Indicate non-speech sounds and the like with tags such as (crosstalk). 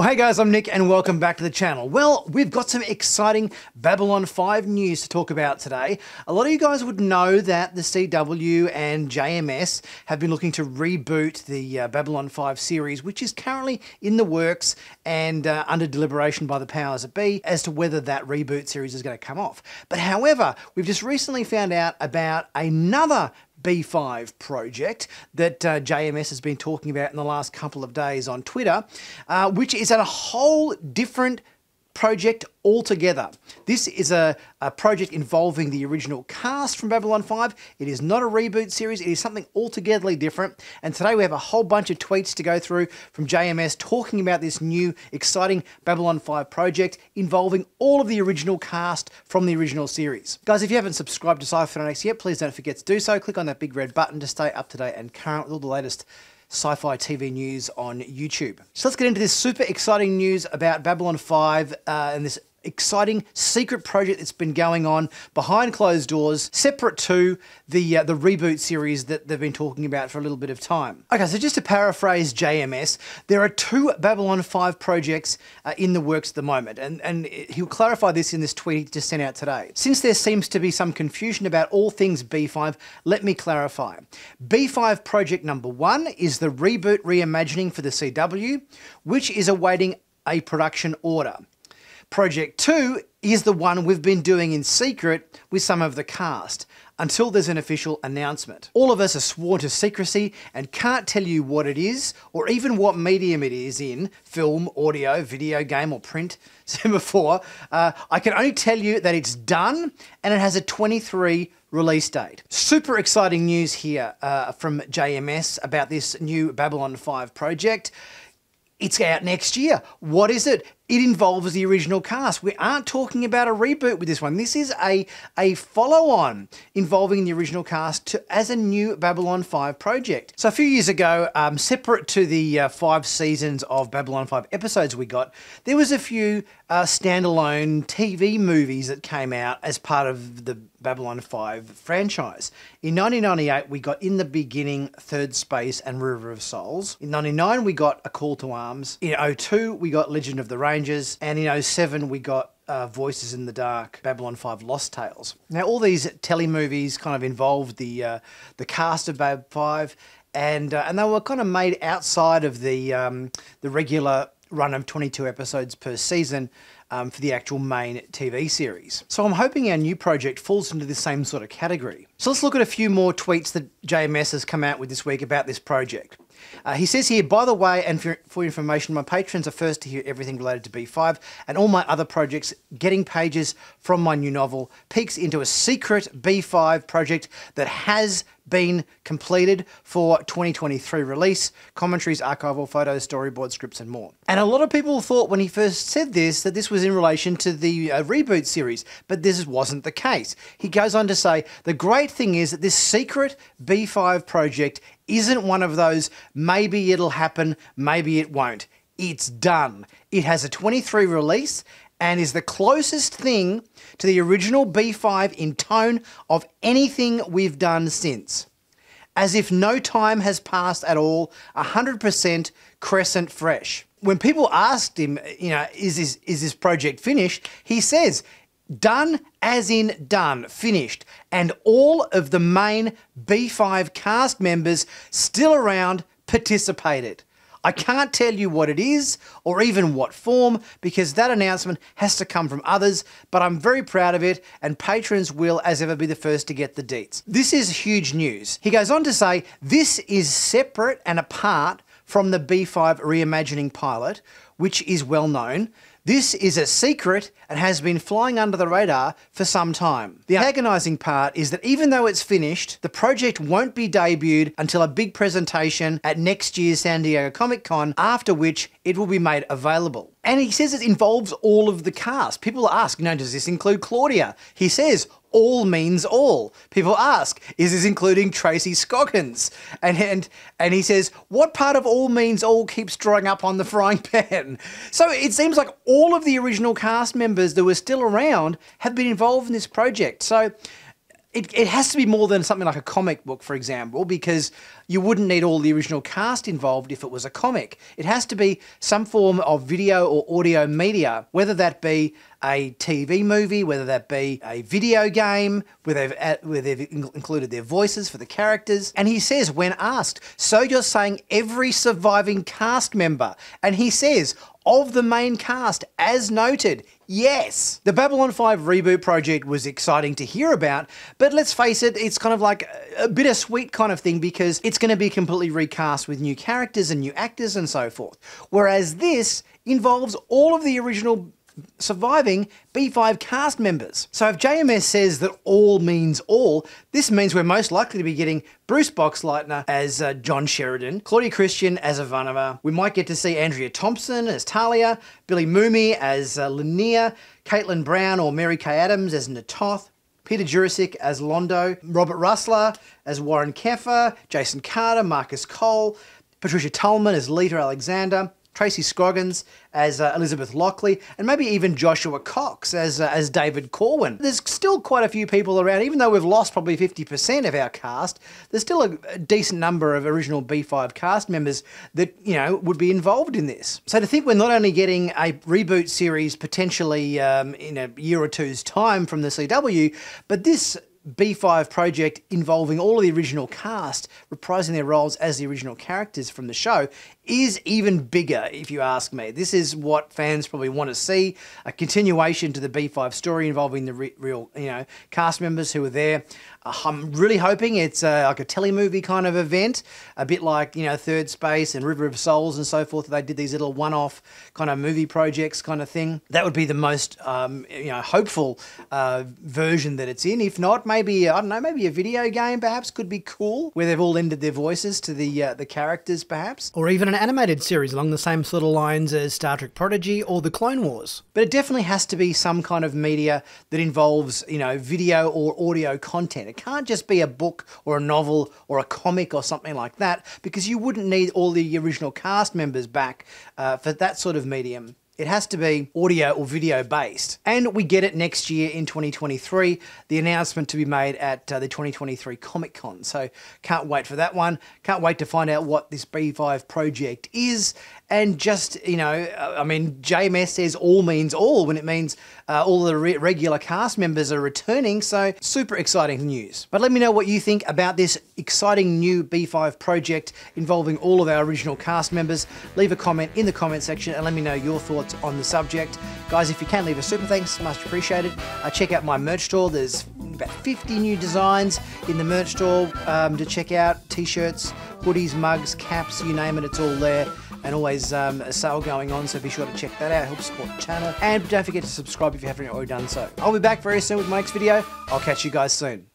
Well, hey guys, I'm Nick and welcome back to the channel. Well, we've got some exciting Babylon 5 news to talk about today. A lot of you guys would know that the CW and JMS have been looking to reboot the uh, Babylon 5 series, which is currently in the works and uh, under deliberation by the powers that be as to whether that reboot series is going to come off. But however, we've just recently found out about another B5 project that uh, JMS has been talking about in the last couple of days on Twitter, uh, which is at a whole different project altogether. This is a, a, project involving the original cast from Babylon 5. It is not a reboot series, it is something altogether different. And today we have a whole bunch of tweets to go through from JMS talking about this new exciting Babylon 5 project involving all of the original cast from the original series. Guys, if you haven't subscribed to Fanatics yet, please don't forget to do so. Click on that big red button to stay up to date and current with all the latest sci-fi TV news on YouTube. So let's get into this super exciting news about Babylon 5 uh, and this exciting secret project that's been going on behind closed doors, separate to the uh, the reboot series that they've been talking about for a little bit of time. Okay, so just to paraphrase JMS, there are two Babylon 5 projects uh, in the works at the moment, and, and he'll clarify this in this tweet he just sent out today. Since there seems to be some confusion about all things B5, let me clarify. B5 project number one is the reboot reimagining for the CW, which is awaiting a production order. Project 2 is the one we've been doing in secret with some of the cast until there's an official announcement. All of us are sworn to secrecy and can't tell you what it is or even what medium it is in film, audio, video game, or print. (laughs) So before, uh, I can only tell you that it's done and it has a 23 release date. Super exciting news here uh, from JMS about this new Babylon 5 project. It's out next year. What is it? It involves the original cast. We aren't talking about a reboot with this one. This is a, a follow on involving the original cast to, as a new Babylon 5 project. So, a few years ago, um, separate to the uh, five seasons of Babylon 5 episodes we got, there was a few uh, standalone TV movies that came out as part of the Babylon 5 franchise. In 1998, we got In the Beginning, Third Space, and River of Souls. In 99, we got A Call to Arms. In 02, we got Legend of the And in 07, we got uh, Voices in the Dark, Babylon 5 Lost Tales. Now, all these telly movies kind of involved the, uh, the cast of Bab 5, and, uh, and they were kind of made outside of the, um, the regular run of 22 episodes per season um, for the actual main TV series. So I'm hoping our new project falls into the same sort of category. So let's look at a few more tweets that JMS has come out with this week about this project. Uh, he says here, by the way, and for, for, information, my patrons are first to hear everything related to B5 and all my other projects. Getting pages from my new novel peeks into a secret B5 project that has been completed for 2023 release, commentaries, archival photos, storyboard scripts, and more. And a lot of people thought when he first said this that this was in relation to the uh, reboot series, but this wasn't the case. He goes on to say the great thing is that this secret B5 project isn't one of those maybe it'll happen, maybe it won't. It's done. It has a 23 release and is the closest thing to the original B5 in tone of anything we've done since. As if no time has passed at all, 100% crescent fresh. When people asked him, you know, is this, is this project finished? He says Done as in done, finished. And all of the main B5 cast members still around participated. I can't tell you what it is or even what form because that announcement has to come from others, but I'm very proud of it and patrons will as ever be the first to get the deets. This is huge news. He goes on to say this is separate and apart from the B5 reimagining pilot, which is well known. This is a secret and has been flying under the radar for some time. The agonising part is that even though it's finished, the project won't be debuted until a big presentation at next year's San Diego Comic Con, after which it will be made available. And he says it involves all of the cast. People ask, you know, does this include Claudia? He says, all means all. People ask, is this including Tracy Scoggins? And, and, and he says, what part of all means all keeps drawing up on the frying pan? So it seems like all of the original cast members that were still around have been involved in this project. So it, it has to be more than something like a comic book, for example, because you wouldn't need all the original cast involved if it was a comic. It has to be some form of video or audio media, whether that be a TV movie, whether that be a video game, where they've, uh, where they've included their voices for the characters. And he says, when asked, so you're saying every surviving cast member? And he says, of the main cast, as noted. Yes! The Babylon 5 reboot project was exciting to hear about, but let's face it, it's kind of like a bittersweet kind of thing because it's going to be completely recast with new characters and new actors and so forth. Whereas this involves all of the original surviving B5 cast members. So if JMS says that all means all, this means we're most likely to be getting Bruce Boxleitner as uh, John Sheridan, Claudia Christian as Ivanova. We might get to see Andrea Thompson as Talia, Billy Mumy as uh, Caitlin Brown or Mary Kay Adams as Na'Toth, Peter Jurasik as Londo, Robert Rusler as Warren Keffer, Jason Carter, Marcus Cole, Patricia Tallman as Lyta Alexander, Tracy Scoggins as uh, Elizabeth Lochley, and maybe even Joshua Cox as, uh, as David Corwin. There's still quite a few people around, even though we've lost probably 50% of our cast, there's still a, a, decent number of original B5 cast members that, you know, would be involved in this. So to think we're not only getting a reboot series potentially um, in a year or two's time from the CW, but this B5 project involving all of the original cast reprising their roles as the original characters from the show is even bigger, if you ask me. This is what fans probably want to see a continuation to the B5 story involving the re real, you know, cast members who were there. Uh, I'm really hoping it's uh, like a telemovie kind of event, a bit like, you know, Third Space and River of Souls and so forth. They did these little one off kind of movie projects kind of thing. That would be the most, um, you know, hopeful uh, version that it's in. If not, maybe, I don't know, maybe a video game perhaps could be cool where they've all ended their voices to the, uh, the characters perhaps. Or even an animated series along the same sort of lines as Star Trek Prodigy or The Clone Wars. But it definitely has to be some kind of media that involves, you know, video or audio content. It can't just be a book or a novel or a comic or something like that because you wouldn't need all the original cast members back uh, for that sort of medium. It has to be audio or video based. And we get it next year in 2023, the announcement to be made at uh, the 2023 Comic Con. So can't wait for that one. Can't wait to find out what this B5 project is. And just, you know, I mean, JMS says all means all when it means uh, all the re regular cast members are returning. So super exciting news. But let me know what you think about this exciting new B5 project involving all of our original cast members. Leave a comment in the comment section and let me know your thoughts on the subject. Guys, if you can leave a super thanks, much appreciated. Uh, check out my merch store. There's about 50 new designs in the merch store um, to check out. T-shirts, hoodies, mugs, caps, you name it, it's all there and always um, a sale going on, so be sure to check that out. Help support the channel. And don't forget to subscribe if you haven't already done so. I'll be back very soon with my next video. I'll catch you guys soon.